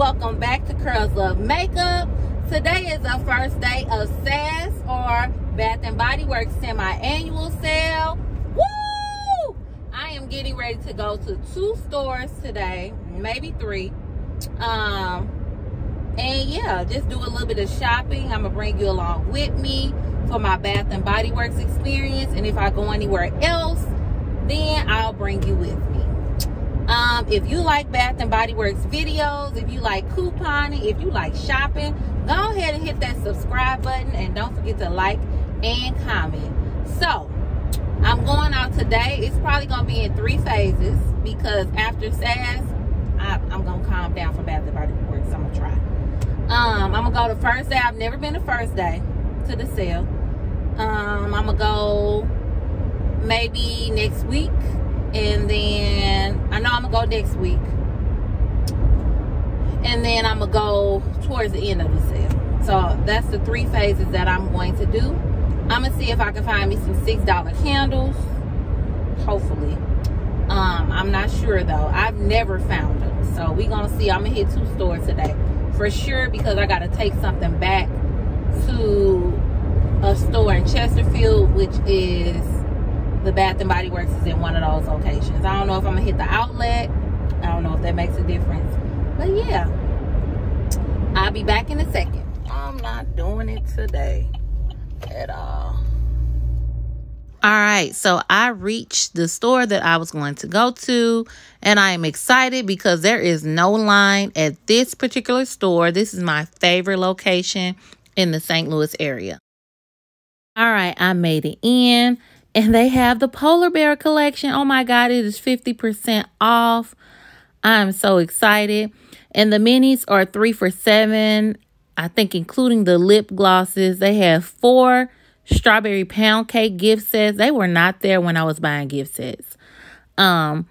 welcome back to Kurlslove Makeup. Today is the first day of SAS or Bath and Body Works semi-annual sale. Woo! I am getting ready to go to two stores today, maybe three. Um, and yeah, just do a little bit of shopping. I'm gonna bring you along with me for my Bath and Body Works experience. And if I go anywhere else, then I'll bring you with me. Um, if you like Bath and Body Works videos, if you like couponing, if you like shopping, go ahead and hit that subscribe button and don't forget to like and comment. So, I'm going out today. It's probably going to be in three phases because after SAS, I, am going to calm down from Bath and Body Works. I'm going to try. Um, I'm going to go to first day. I've never been the first day to the sale. Um, I'm going to go maybe next week and then I know I'm gonna go next week. And then I'm gonna go towards the end of the sale. So that's the three phases that I'm going to do. I'm gonna see if I can find me some six dollar candles. Hopefully. Um, I'm not sure though. I've never found them. So we gonna see. I'm gonna hit two stores today. For sure because I gotta take something back to a store in Chesterfield which is the Bath and Body Works is in one of those locations. I don't know if I'm gonna hit the outlet. I don't know if that makes a difference. But yeah, I'll be back in a second. I'm not doing it today at all. All right, so I reached the store that I was going to go to, and I am excited because there is no line at this particular store. This is my favorite location in the St. Louis area. All right, I made it in and they have the polar bear collection. Oh my God, it is 50% off. I'm so excited. And the minis are three for seven. I think including the lip glosses. They have four strawberry pound cake gift sets. They were not there when I was buying gift sets. Um,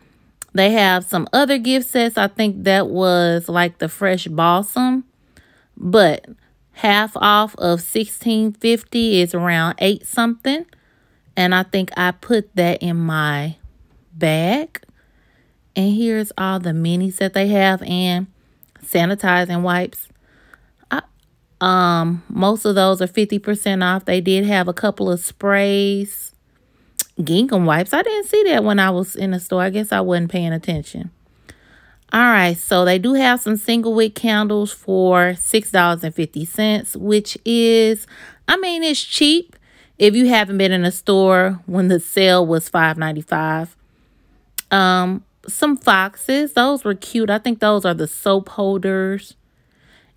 they have some other gift sets. I think that was like the fresh balsam. But half off of 1650 is around eight something. And I think I put that in my bag. And here's all the minis that they have and sanitizing wipes. I, um, most of those are 50% off. They did have a couple of sprays. Gingham wipes. I didn't see that when I was in the store. I guess I wasn't paying attention. All right, so they do have some single wick candles for $6.50, which is, I mean, it's cheap if you haven't been in a store when the sale was $5.95. Um, some foxes. Those were cute. I think those are the soap holders.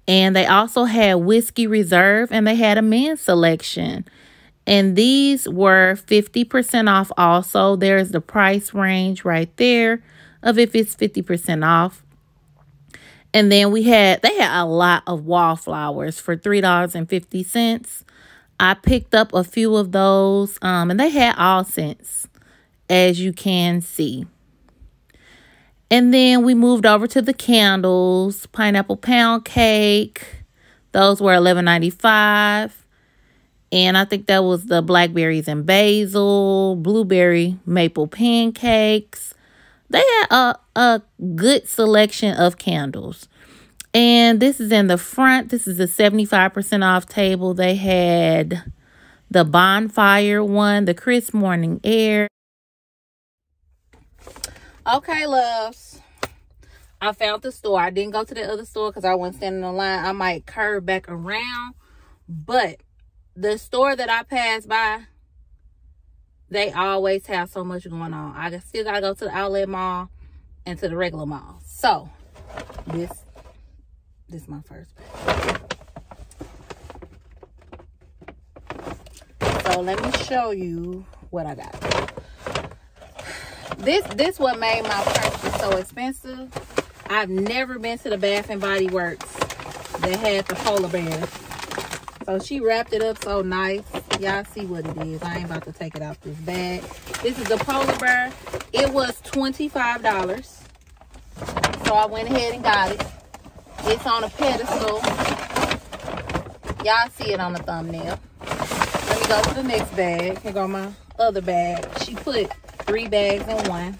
And they also had Whiskey Reserve and they had a men's selection. And these were 50% off also. There's the price range right there of if it's 50% off. And then we had, they had a lot of wallflowers for $3.50. I picked up a few of those, um, and they had all scents, as you can see. And then we moved over to the candles, pineapple pound cake. Those were eleven ninety five, And I think that was the blackberries and basil, blueberry maple pancakes. They had a, a good selection of candles. And this is in the front. This is a 75% off table. They had the bonfire one, the crisp morning air. Okay, loves. I found the store. I didn't go to the other store because I wasn't standing in line. I might curve back around. But the store that I passed by, they always have so much going on. I still got to go to the outlet mall and to the regular mall. So, this this is my first. So let me show you what I got. This this what made my purchase so expensive. I've never been to the Bath and Body Works that had the polar bear. So she wrapped it up so nice. Y'all see what it is. I ain't about to take it out this bag. This is the polar bear. It was $25. So I went ahead and got it. It's on a pedestal. Y'all see it on the thumbnail. Let me go to the next bag. Here go my other bag. She put three bags in one.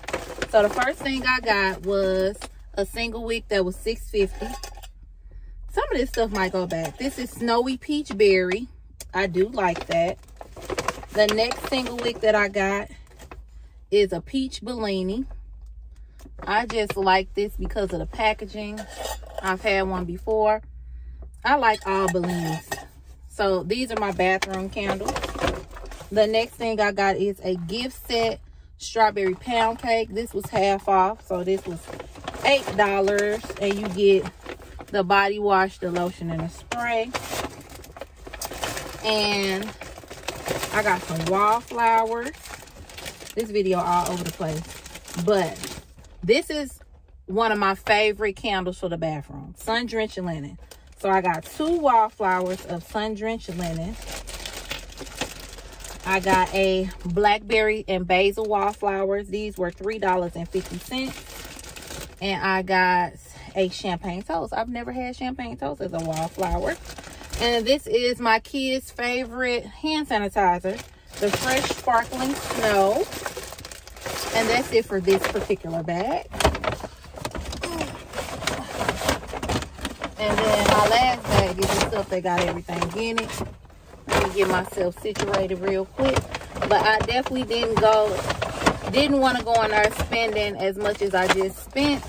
So the first thing I got was a single wick that was 650. some of this stuff might go back. This is Snowy Peach Berry. I do like that. The next single wick that I got is a Peach Bellini. I just like this because of the packaging. I've had one before. I like all Bellinis. So these are my bathroom candles. The next thing I got is a gift set strawberry pound cake. This was half off. So this was $8. And you get the body wash, the lotion, and the spray. And I got some wallflowers. This video all over the place. But this is one of my favorite candles for the bathroom. Sun Drenched Linen. So I got two wallflowers of Sun Drenched Linen. I got a blackberry and basil wallflowers. These were $3.50. And I got a champagne toast. I've never had champagne toast as a wallflower. And this is my kids' favorite hand sanitizer, the Fresh Sparkling Snow. And that's it for this particular bag. And then my last bag is the stuff that got everything in it. Let me get myself situated real quick. But I definitely didn't go, didn't want to go on there spending as much as I just spent.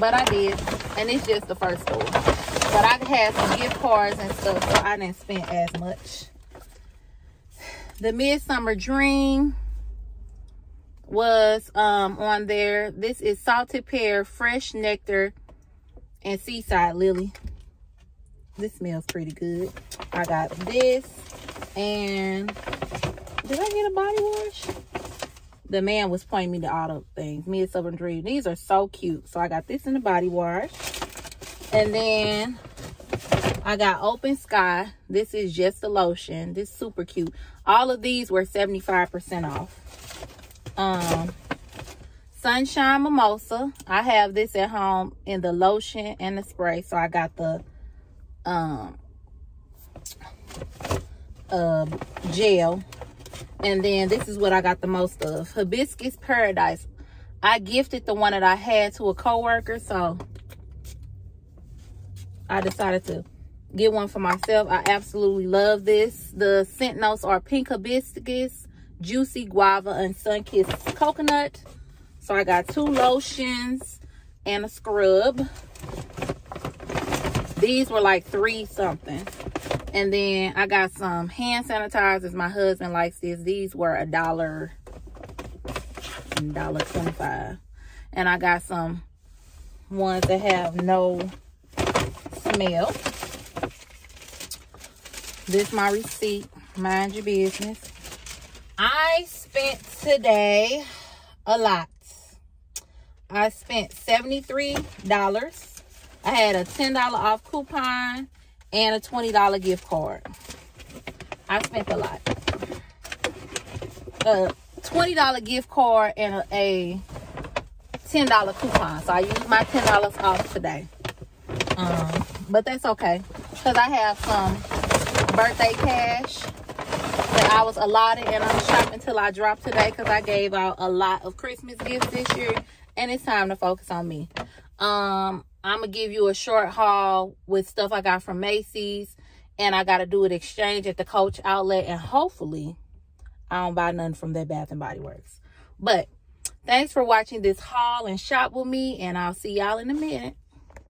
But I did. And it's just the first store. But I had some gift cards and stuff, so I didn't spend as much. The Midsummer Dream was um on there. This is salted pear, fresh nectar, and seaside lily. This smells pretty good. I got this and did I get a body wash? The man was pointing me to all the things. Midsummer Dream. These are so cute. So I got this in the body wash. And then I got Open Sky. This is just a lotion. This is super cute. All of these were 75% off um sunshine mimosa. I have this at home in the lotion and the spray. So i got the um uh gel. And then this is what i got the most of. Hibiscus paradise. I gifted the one that i had to a co-worker. So i decided to get one for myself. I absolutely love this. The scent notes are pink hibiscus juicy guava and sun-kissed coconut so i got two lotions and a scrub. These were like three something and then i got some hand sanitizers. My husband likes this. These were a dollar dollar 25 and i got some ones that have no smell. This my receipt. Mind your business. I spent today a lot. I spent $73. I had a $10 off coupon and a $20 gift card. I spent a lot. A $20 gift card and a, a $10 coupon. So I used my $10 off today. Um, but that's okay. Because I have some birthday cash that I was allotted and I'm shopping until I drop today because I gave out a lot of Christmas gifts this year and it's time to focus on me. Um, I'm gonna give you a short haul with stuff I got from Macy's and I gotta do an exchange at the Coach outlet and hopefully I don't buy nothing from that Bath and Body Works. But thanks for watching this haul and shop with me and I'll see y'all in a minute.